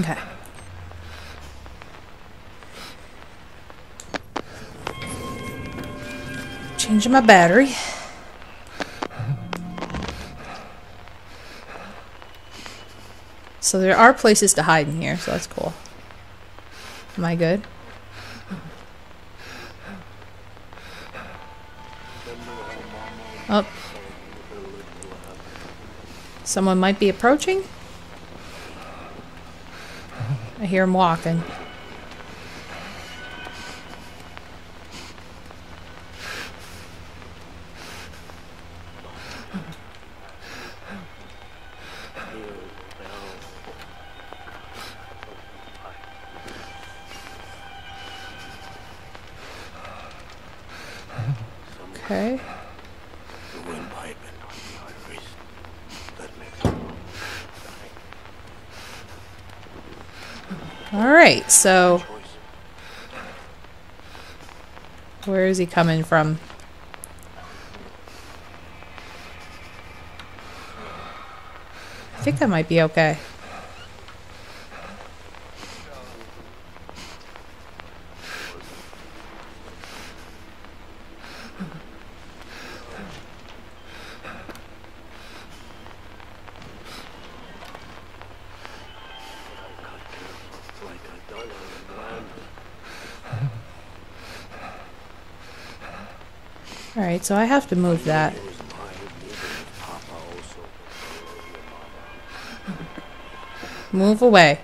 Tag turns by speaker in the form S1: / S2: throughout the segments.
S1: Okay. Changing my battery. So there are places to hide in here, so that's cool. Am I good? Oh. Someone might be approaching? I hear him walking. Okay.
S2: The windpipe and the arteries. That makes
S1: Alright, so where is he coming from? I think that might be okay.
S2: Like I done on the land.
S1: So I have to move that. Move away.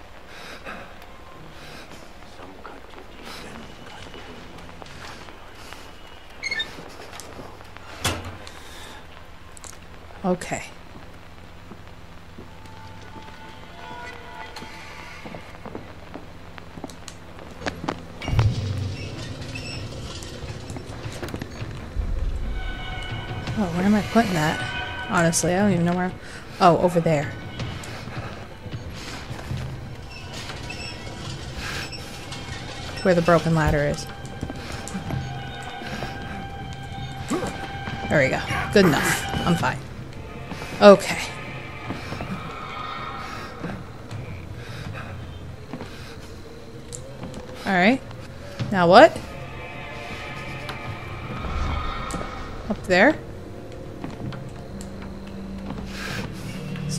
S1: mine, where am I putting that? Honestly, I don't even know where. Oh, over there. Where the broken ladder is. There we go. Good enough. I'm fine. Okay. Alright. Now what? Up there?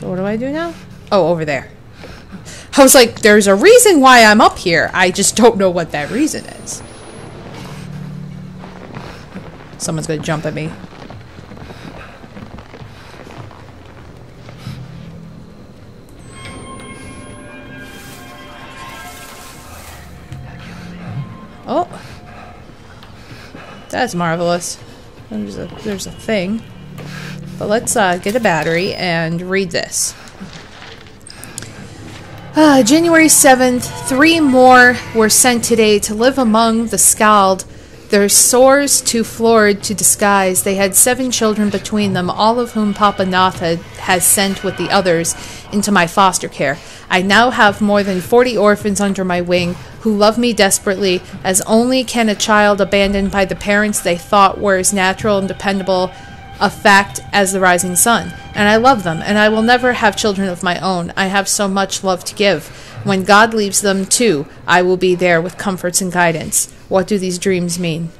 S1: What do I do now? Oh, over there. I was like, there's a reason why I'm up here. I just don't know what that reason is. Someone's gonna jump at me. Oh. That's marvelous. There's a there's a thing. But let's uh, get a battery and read this. Ah, January 7th, three more were sent today to live among the Scalled, their sores too florid to disguise. They had seven children between them, all of whom Papa Knoth has sent with the others into my foster care. I now have more than 40 orphans under my wing who love me desperately, as only can a child abandoned by the parents they thought were as natural and dependable a fact as the rising sun. And I love them, and I will never have children of my own. I have so much love to give. When God leaves them, too, I will be there with comforts and guidance. What do these dreams mean?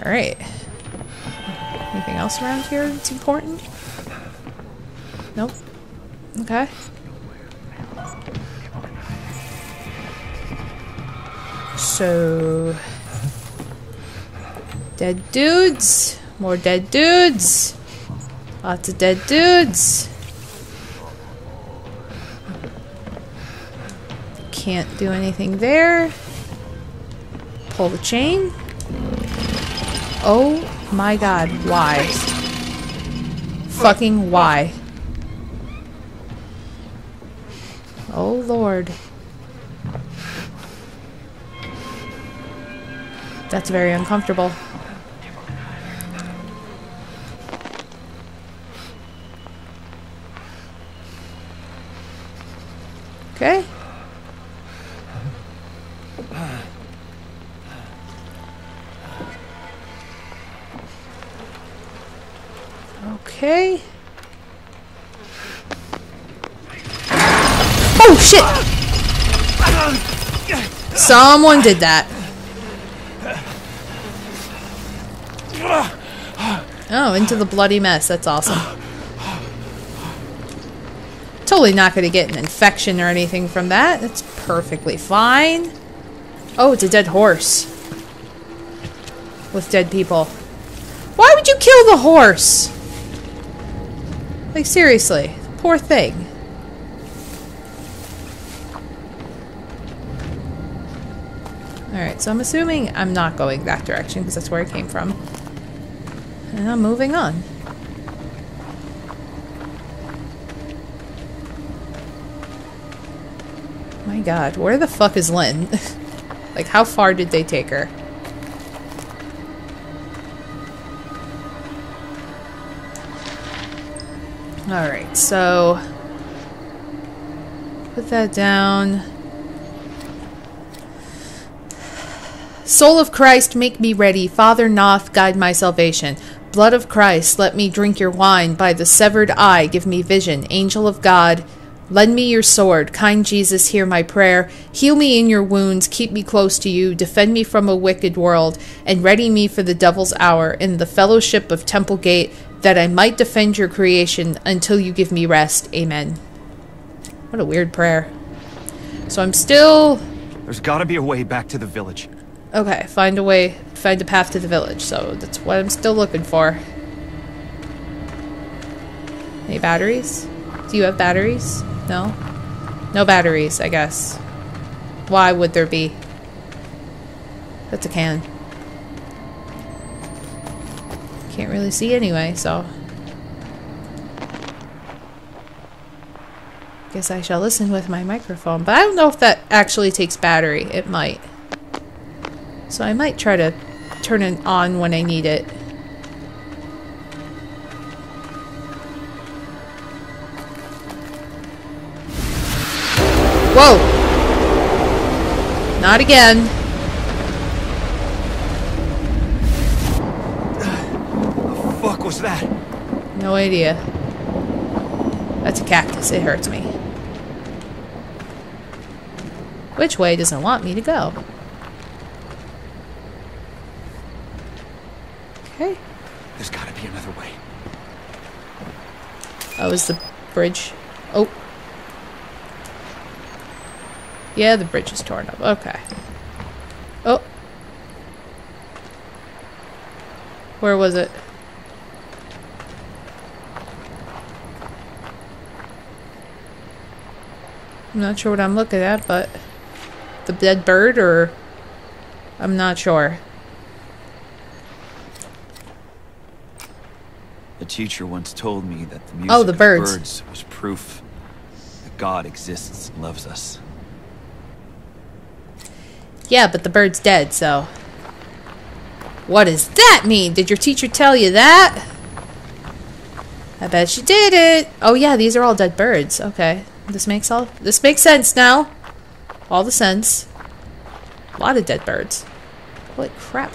S1: Alright. Anything else around here that's important? Nope. Okay. So. Dead dudes. More dead dudes. Lots of dead dudes. Can't do anything there. Pull the chain. Oh my god, why? Fucking why? Oh lord. That's very uncomfortable. Oh, shit! Someone did that. Oh, into the bloody mess. That's awesome. Totally not going to get an infection or anything from that. That's perfectly fine. Oh, it's a dead horse. With dead people. Why would you kill the horse? Like, seriously. Poor thing. So I'm assuming I'm not going that direction because that's where I came from. And I'm moving on. My god, where the fuck is Lynn? like, how far did they take her? Alright, so... Put that down. Soul of Christ, make me ready. Father Knoth, guide my salvation. Blood of Christ, let me drink your wine. By the severed eye, give me vision. Angel of God, lend me your sword. Kind Jesus, hear my prayer. Heal me in your wounds. Keep me close to you. Defend me from a wicked world. And ready me for the devil's hour in the fellowship of Temple Gate, that I might defend your creation until you give me rest. Amen. What a weird prayer. So I'm still
S3: There's gotta be a way back to the village.
S1: Okay, find a way, find a path to the village. So that's what I'm still looking for. Any batteries? Do you have batteries? No? No batteries, I guess. Why would there be? That's a can. Can't really see anyway, so. Guess I shall listen with my microphone. But I don't know if that actually takes battery. It might. So I might try to turn it on when I need it. Whoa! Not again.
S3: The fuck was that?
S1: No idea. That's a cactus. It hurts me. Which way does it want me to go? Okay.
S3: There's gotta be another way.
S1: Oh, is the bridge? Oh. Yeah, the bridge is torn up. Okay. Oh. Where was it? I'm not sure what I'm looking at, but the dead bird or I'm not sure.
S3: A teacher once told me that the music
S1: Oh, the
S3: of
S1: birds.
S3: birds was proof that God exists and loves us.
S1: Yeah, but the bird's dead, so. What does that mean? Did your teacher tell you that? I bet she did it. Oh yeah, these are all dead birds. Okay. This makes all this makes sense now. All the sense. A lot of dead birds. Holy crap.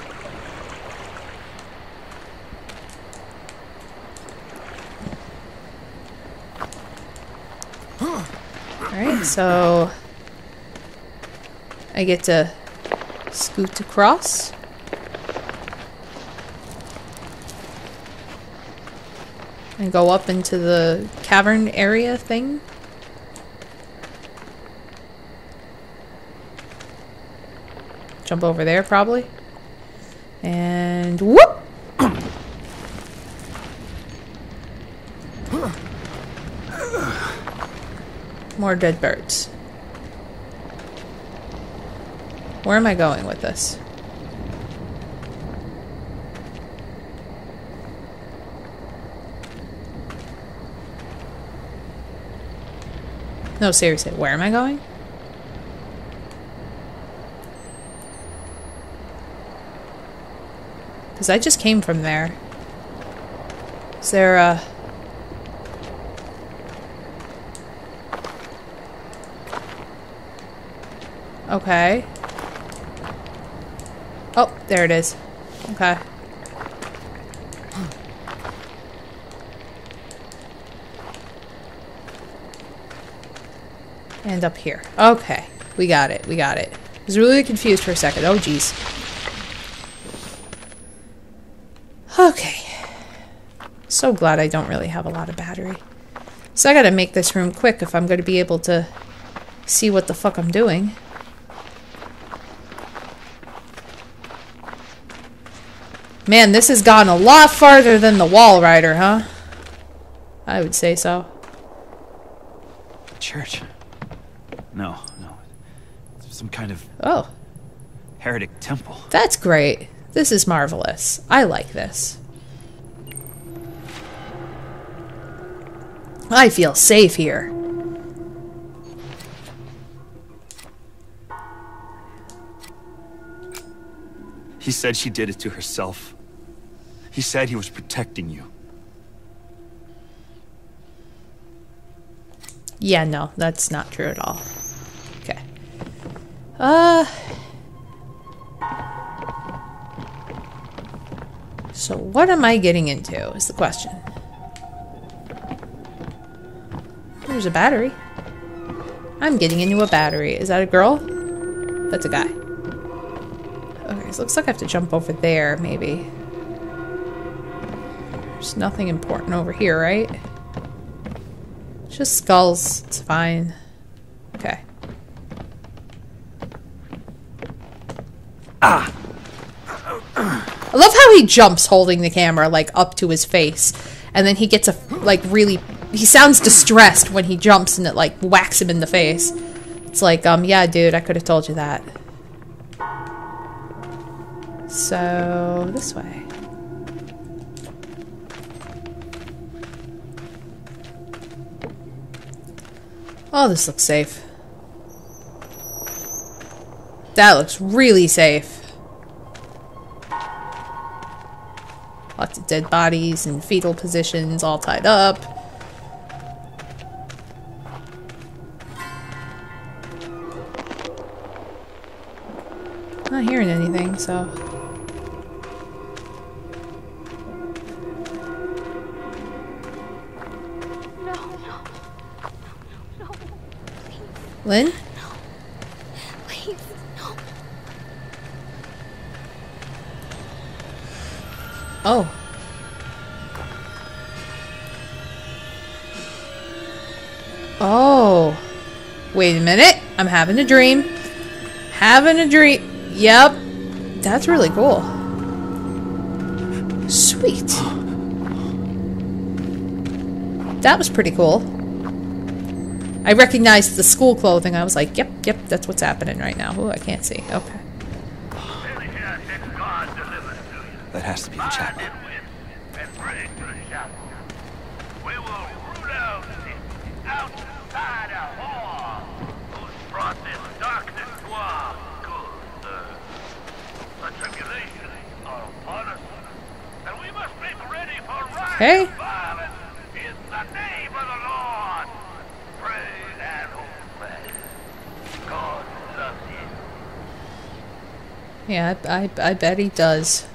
S1: So I get to scoot across. And go up into the cavern area thing. Jump over there, probably. And whoop! More dead birds. Where am I going with this? No, seriously, where am I going? Because I just came from there. Is there a... Okay. Oh, there it is. Okay. And up here. Okay. We got it. We got it. I was really confused for a second. Oh, jeez. Okay. So glad I don't really have a lot of battery. So I gotta make this room quick if I'm gonna be able to see what the fuck I'm doing. Man, this has gone a lot farther than the wall rider, huh? I would say so.
S3: Church. No, no. It's some kind of
S1: Oh,
S3: heretic temple.
S1: that's great. This is marvelous. I like this. I feel safe here.
S3: He said she did it to herself. He said he was protecting you.
S1: Yeah, no, that's not true at all. Okay. Uh. So, what am I getting into is the question. There's a battery. I'm getting into a battery. Is that a girl? That's a guy. Okay, so looks like I have to jump over there, maybe. There's nothing important over here, right? Just skulls. It's fine. Okay. Ah! I love how he jumps holding the camera, like, up to his face. And then he gets a, like, really... He sounds distressed when he jumps and it, like, whacks him in the face. It's like, um, yeah, dude, I could have told you that. So, this way. Oh, this looks safe. That looks really safe. Lots of dead bodies in fetal positions, all tied up. Not hearing anything, so. Lynn?
S4: please, no.
S1: Oh. Oh. Wait a minute. I'm having a dream. Having a dream. Yep. That's really cool. Sweet. That was pretty cool. I recognized the school clothing. I was like, yep, yep, that's what's happening right now. Oh, I can't see. Okay.
S3: That has to be the chapel.
S2: We will root out the outsider whore who's brought this darkness to our good earth. The tribulations are upon us, and we must make ready for rise
S1: Okay.
S2: and violence in the name of the Lord. Pray and hope that God loves you.
S1: Yeah, I, I, I bet he does.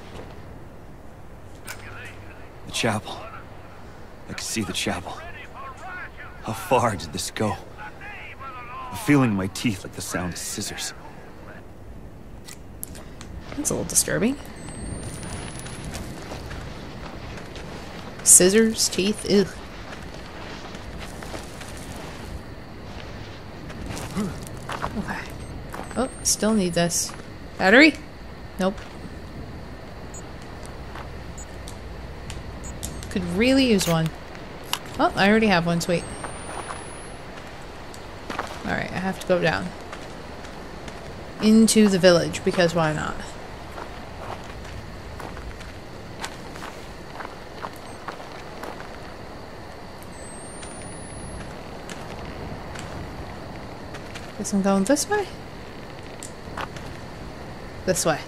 S3: The chapel. I can see the chapel. How far did this go? I'm feeling in my teeth like the sound of scissors.
S1: That's a little disturbing. Scissors, teeth, ugh. Okay. Oh, still need this. Battery? Nope. Could really use one. Oh, I already have one, sweet. Alright, I have to go down. Into the village, because why not? Guess I'm going this way? This way.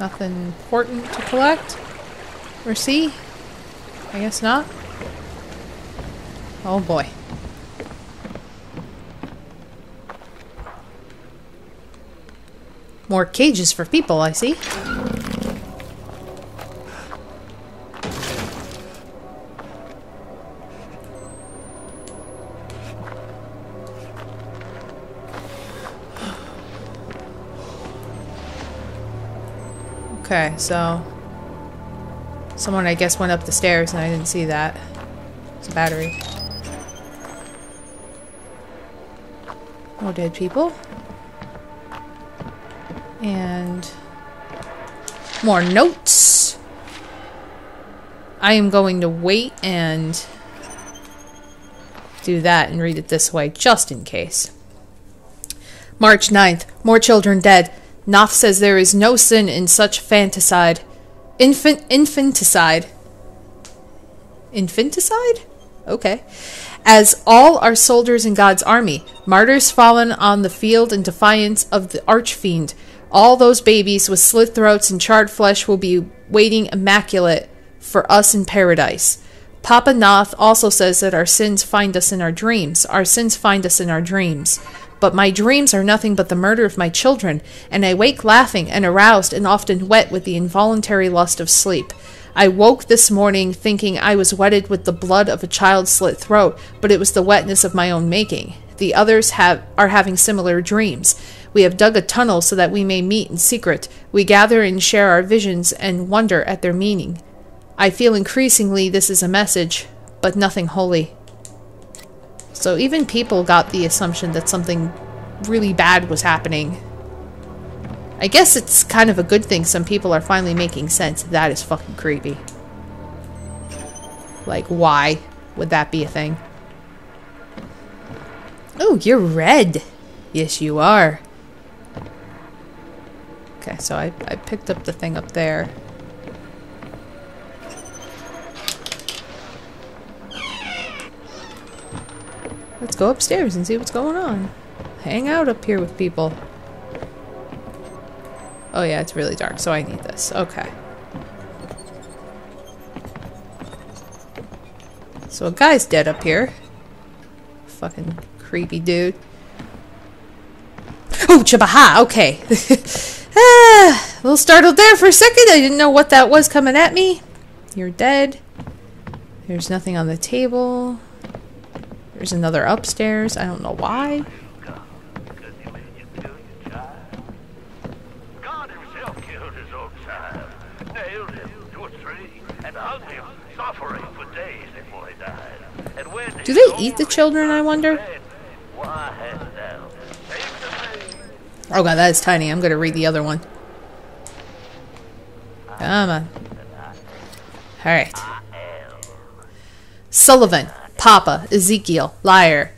S1: Nothing important to collect? Or see? I guess not. Oh boy. More cages for people, I see. Okay, so someone I guess went up the stairs and I didn't see that. It's a battery. More dead people. And more notes. I am going to wait and do that and read it this way, just in case. March 9th. More children dead. Knoth says there is no sin in such fanticide. Infant infanticide. Infanticide? Okay. As all are soldiers in God's army, martyrs fallen on the field in defiance of the archfiend. All those babies with slit throats and charred flesh will be waiting immaculate for us in paradise. Papa Knoth also says that our sins find us in our dreams. Our sins find us in our dreams. But my dreams are nothing but the murder of my children, and I wake laughing and aroused and often wet with the involuntary lust of sleep. I woke this morning thinking I was wetted with the blood of a child's slit throat, but it was the wetness of my own making. The others have are having similar dreams. We have dug a tunnel so that we may meet in secret. We gather and share our visions and wonder at their meaning. I feel increasingly this is a message, but nothing holy. So even people got the assumption that something really bad was happening. I guess it's kind of a good thing some people are finally making sense. That is fucking creepy. Like, why would that be a thing? Oh, you're red. Yes, you are. Okay, so I, I picked up the thing up there. Let's go upstairs and see what's going on. Hang out up here with people. Oh yeah, it's really dark, so I need this. Okay. So a guy's dead up here. Fucking creepy dude. Oh, Chabaha! Okay. ah, a little startled there for a second. I didn't know what that was coming at me. You're dead. There's nothing on the table. There's another upstairs. I don't know why.
S2: Because he made you kill your child. God himself killed his own child, nailed him to a tree, and hung him, suffering for days before he died. And when
S1: Do they eat the children, I wonder?
S2: returned, Why hast thou taken me?
S1: Oh god, that is tiny. I'm gonna read the other one. Come on. Alright. Sullivan, Papa, Ezekiel, liar,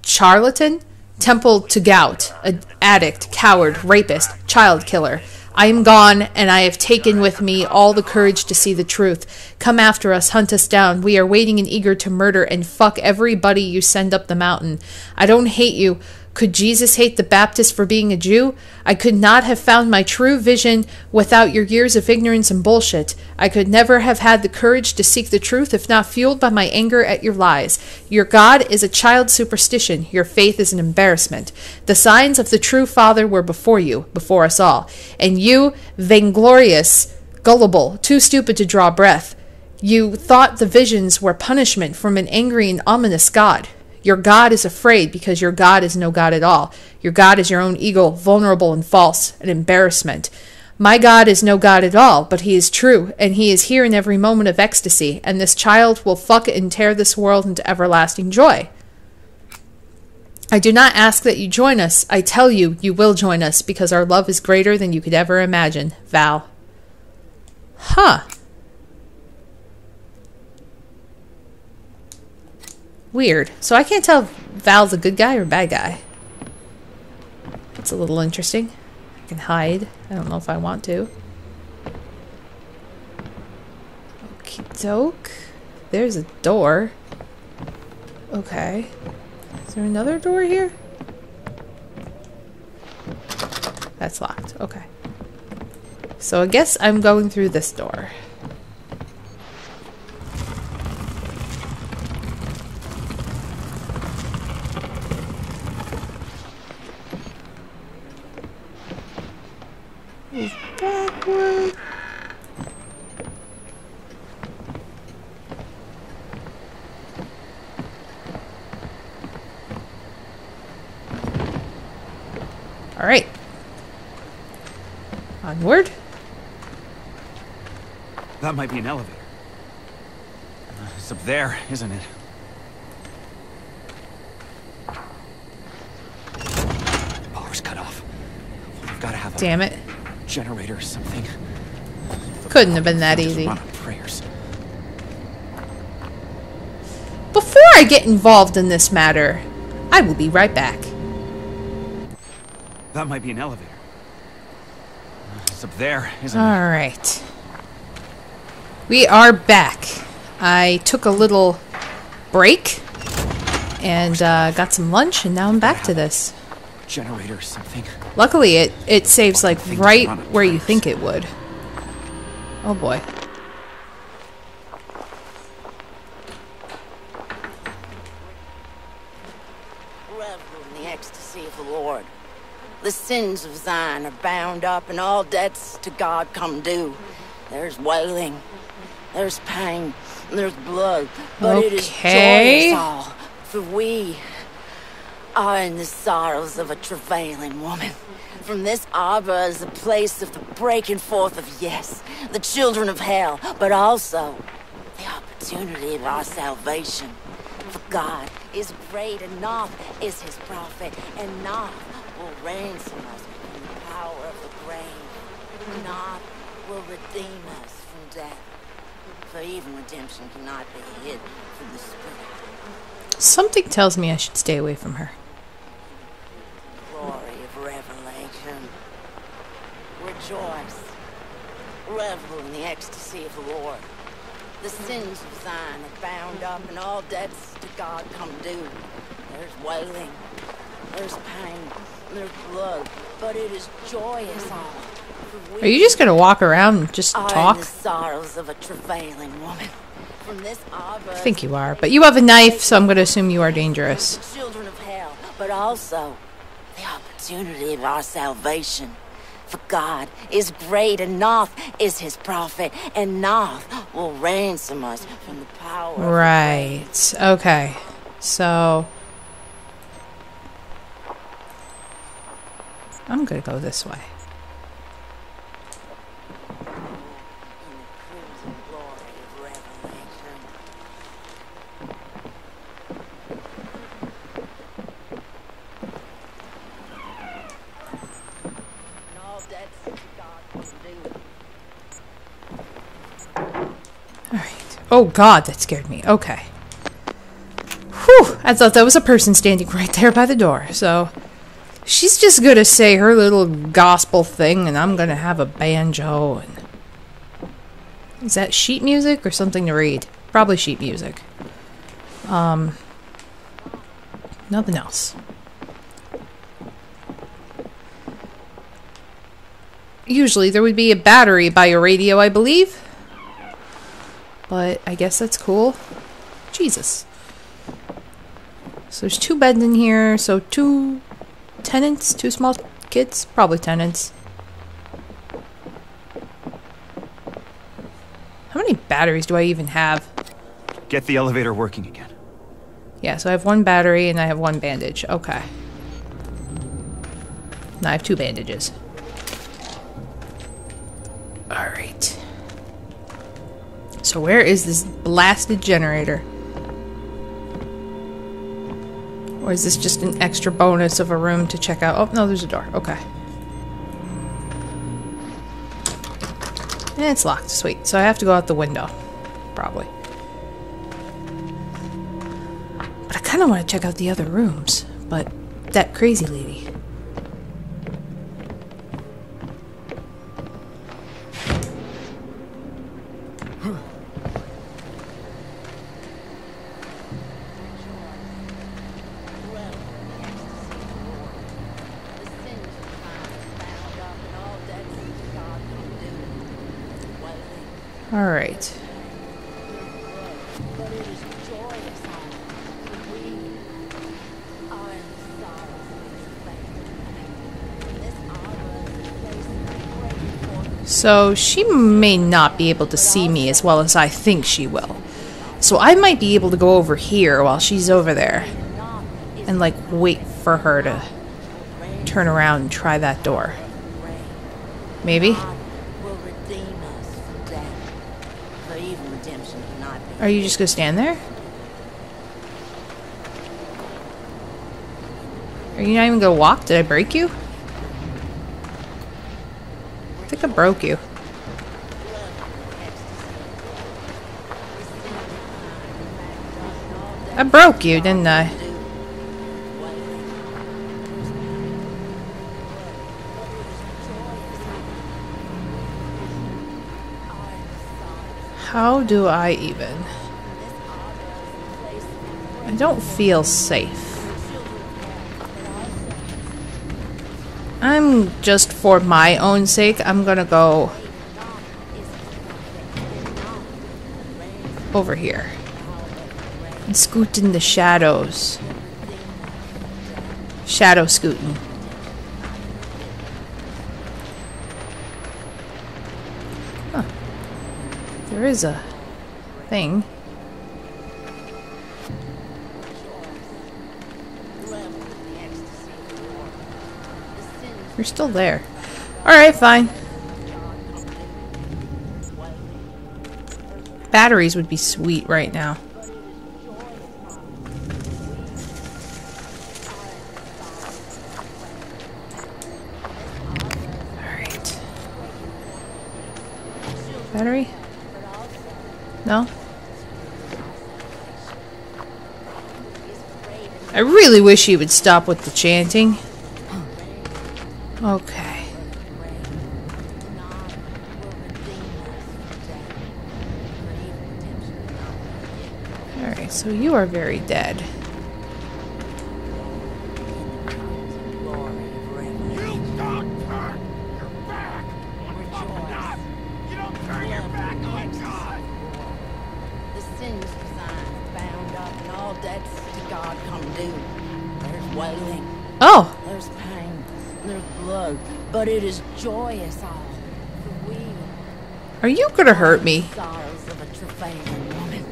S1: charlatan, temple to gout, addict, coward, rapist, child killer. I am gone, and I have taken with me all the courage to see the truth. Come after us, hunt us down. We are waiting and eager to murder and fuck everybody you send up the mountain. I don't hate you. Could Jesus hate the Baptist for being a Jew? I could not have found my true vision without your years of ignorance and bullshit. I could never have had the courage to seek the truth if not fueled by my anger at your lies. Your God is a child superstition. Your faith is an embarrassment. The signs of the true Father were before you, before us all. And you, vainglorious, gullible, too stupid to draw breath, you thought the visions were punishment from an angry and ominous God. Your God is afraid because your God is no God at all. Your God is your own ego, vulnerable and false, an embarrassment. My God is no God at all, but He is true, and He is here in every moment of ecstasy, and this child will fuck and tear this world into everlasting joy. I do not ask that you join us. I tell you, you will join us because our love is greater than you could ever imagine. Val. Huh. Weird. So I can't tell if Val's a good guy or a bad guy. It's a little interesting. I can hide. I don't know if I want to. Okie doke. There's a door. Okay. Is there another door here? That's locked. Okay. So I guess I'm going through this door. Move backward.
S3: That might be an elevator. Uh, It's up there, isn't it? Power's cut off. We've got to have a
S1: Damn it.
S3: generator or something.
S1: Couldn't have been that easy.
S3: Prayers.
S1: Before I get involved in this matter, I will be right back.
S3: That might be an elevator. Up there, isn't it?
S1: Alright. We are back. I took a little break and uh, got some lunch, and now I'm back to this.
S3: Generator or something.
S1: Luckily, it, it saves like right where you think it would. Oh boy.
S5: Revel in the ecstasy of the Lord. The sins of Zion are bound up, and all debts to God come due. There's wailing, there's pain, there's blood, but it is
S1: Okay.
S5: joyous all, for we are in the sorrows of a travailing woman. From this arbor is the place of the breaking forth of yes, the children of hell, but also the opportunity of our salvation. For God is great, and Knoth is his prophet, and Knoth will ransom us from the power of the grave. Knoth will redeem us from death. For even redemption cannot be hid from the Spirit.
S1: Something tells me I should stay away from her.
S5: Glory of revelation. Rejoice. Revel in the ecstasy of the Lord. The sins of Zion are bound up, and all debts to God come due. There's wailing, there's pain, blood, but it is joyous.
S1: Are you just gonna walk around and just talk?
S5: the sorrows of a travailing woman. From this arbor
S1: I think you are, but you have a knife, so I'm gonna assume you are dangerous.
S5: children of hell, but also the opportunity of our salvation. For God is great, and Knoth is his prophet, and Knoth will ransom us from the power of the
S1: Right. Okay. So I'm gonna go this way. Alright. Oh god, that scared me. Okay. Whew! I thought that was a person standing right there by the door, so she's just gonna say her little gospel thing and I'm gonna have a banjo and Is that sheet music or something to read? Probably sheet music. Um nothing else. Usually there would be a battery by a radio, I believe. But I guess that's cool. Jesus. So there's two beds in here, so two tenants, two small kids, probably tenants. How many batteries do I even have?
S3: Get the elevator working again.
S1: Yeah, so I have one battery and I have one bandage. Okay. Now I have two bandages. Alright. So where is this blasted generator? Or is this just an extra bonus of a room to check out? Oh, no, there's a door. Okay. And it's locked. Sweet. So I have to go out the window. Probably. But I kind of want to check out the other rooms. But that crazy lady. So she may not be able to see me as well as I think she will. So I might be able to go over here while she's over there and like wait for her to turn around and try that door. Maybe? Are you just gonna stand there? Are you not even gonna walk? Did I break you? I think broke you. I broke you, didn't I? How do I even? I don't feel safe. I'm just for my own sake, I'm gonna go over here and scoot in the shadows. Shadow scooting. Huh. There is a thing. You're still there. Alright, fine. Batteries would be sweet right now. Alright. Battery? No? I really wish he would stop with the chanting. Okay. Alright, so you are very dead.
S5: But it is joyous all. We
S1: Are you gonna hurt me?
S5: sorrows of a travailing woman.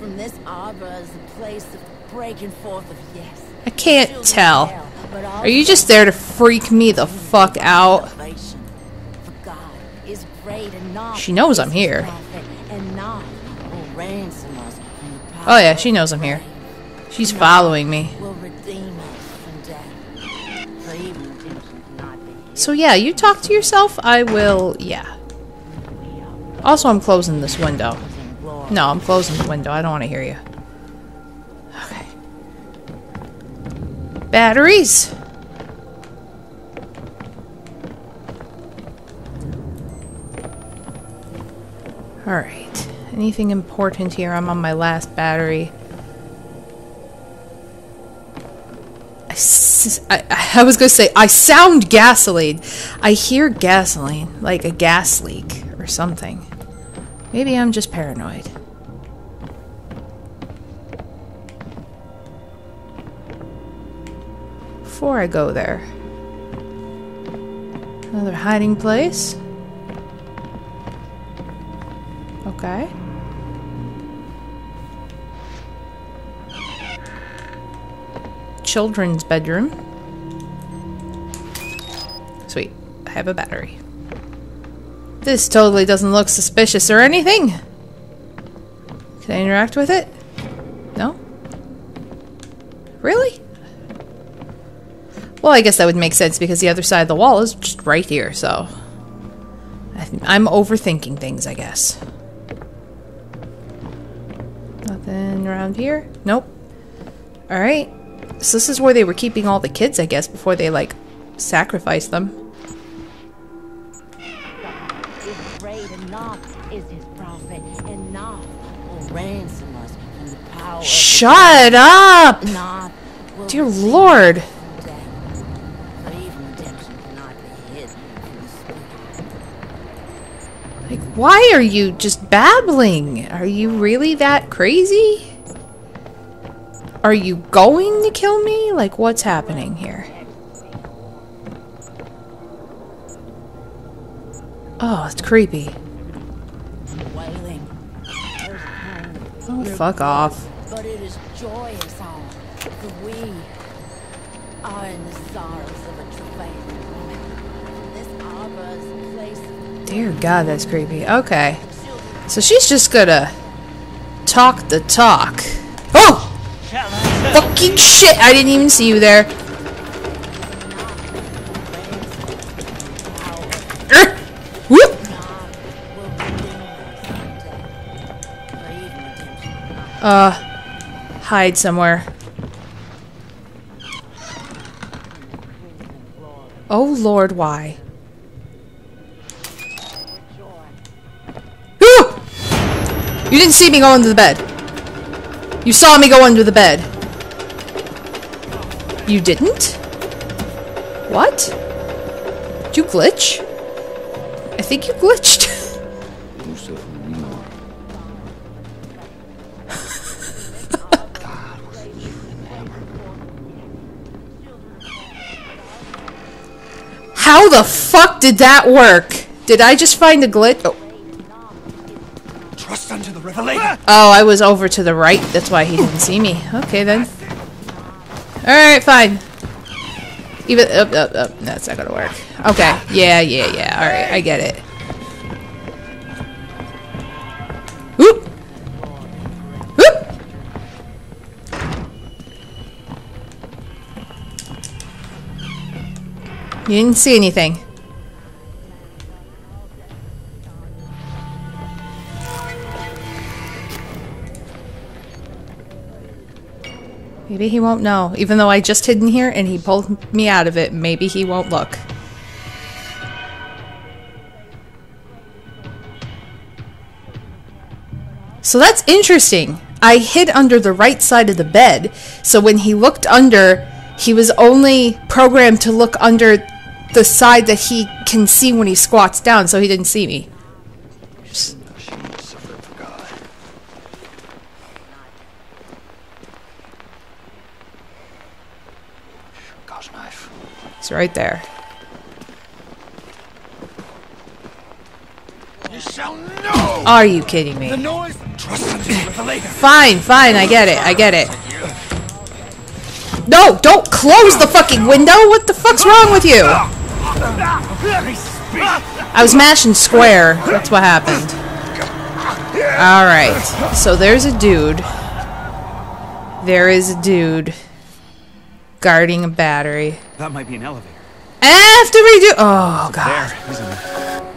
S5: From this arbor is the place of breaking forth of yes.
S1: I can't tell.
S5: of hell, but
S1: Are you just there to freak me the fuck out?
S5: For God is great and Knoth
S1: She knows I'm here.
S5: prophet, And Knoth will ransom us from the power
S1: Oh yeah, she knows I'm here. She's following me. So yeah, you talk to yourself, I will, yeah. Also, I'm closing this window. No, I'm closing the window. I don't want to hear you. Okay. Batteries. Alright. Anything important here? I'm on my last battery. I, I was gonna say, I sound gasoline. I hear gasoline, like a gas leak or something. Maybe I'm just paranoid. Before I go there, another hiding place. Okay. Children's bedroom. Sweet. I have a battery. This totally doesn't look suspicious or anything. Can I interact with it? No? Really? Well, I guess that would make sense because the other side of the wall is just right here, so. I'm overthinking things, I guess. Nothing around here? Nope. Alright. So this is where they were keeping all the kids, I guess, before they, like, sacrificed them.
S5: is great and Knoth is his prophet, and Knoth will ransom us from the power
S1: Shut up!
S5: of the Knoth will
S1: Dear Lord.
S5: us from death. For even redemption cannot be hidden from the spirit.
S1: Like, why are you just babbling? Are you really that crazy? Are you going to kill me? Like, what's happening here? Oh, it's creepy.
S5: Wailing, there's pain,
S1: Oh, fuck off.
S5: but it is joyous all. We are in the sorrows of a. This arbor is a place
S1: Dear God, that's creepy. Okay. So she's just gonna talk the talk. Oh! Fucking shit! I didn't even see you there. Er! Whoop! Uh, hide somewhere. Oh lord, why? You didn't see me go under the bed. You saw me go under the bed. You didn't? What? Did you glitch? I think you glitched. How the fuck did that work? Did I just find a glitch? Oh. Oh, I was over to the right. That's why he didn't see me. Okay, then. Alright, fine. Even up, up, up. That's not gonna work. Okay. Yeah, yeah, yeah. Alright, I get it. Whoop! Whoop! You didn't see anything. Maybe he won't know. Even though I just hid in here and he pulled me out of it, maybe he won't look. So that's interesting. I hid under the right side of the bed, so when he looked under, he was only programmed to look under the side that he can see when he squats down, so he didn't see me.
S3: She suffered for God. God's knife.
S1: He's right there.
S3: You shall know
S1: Are you kidding me?
S3: the noise.
S1: Fine, fine, I get it, I get it. No, don't close the fucking window! What the fuck's wrong with you? I was mashing square. That's what happened. Alright, so there's a dude. There is a dude guarding a battery.
S3: That might be an elevator.
S1: After we do, oh god.